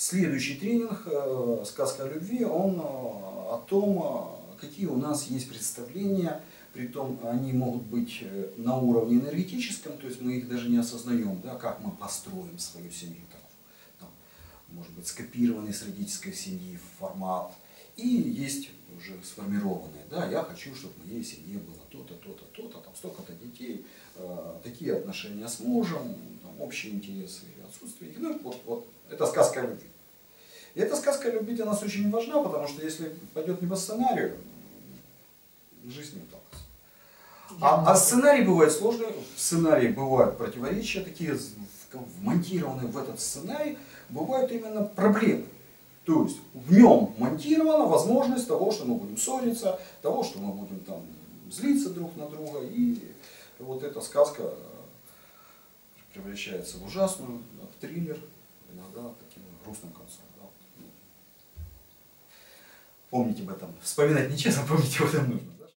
Следующий тренинг э, «Сказка о любви», он э, о том, э, какие у нас есть представления, притом они могут быть на уровне энергетическом, то есть мы их даже не осознаем, да, как мы построим свою семью, там, может быть, скопированный с родительской семьи формат, и есть уже сформированные, да, я хочу, чтобы в моей семье было то-то, то-то, то-то, там столько-то детей, э, такие отношения с мужем, там, общие интересы отсутствие ну, вот, вот, это сказка любви. И эта сказка для нас очень важна, потому что если пойдет не по сценарию, жизнь не удалась. А, а сценарий бывает сложный, в сценарии бывают противоречия, такие вмонтированные в этот сценарий, бывают именно проблемы. То есть в нем монтирована возможность того, что мы будем ссориться, того, что мы будем там злиться друг на друга, и вот эта сказка э, превращается в ужасную, в триллер, иногда таким грустным концом. Да. Помните об этом. Вспоминать нечестно, помните об этом нужно.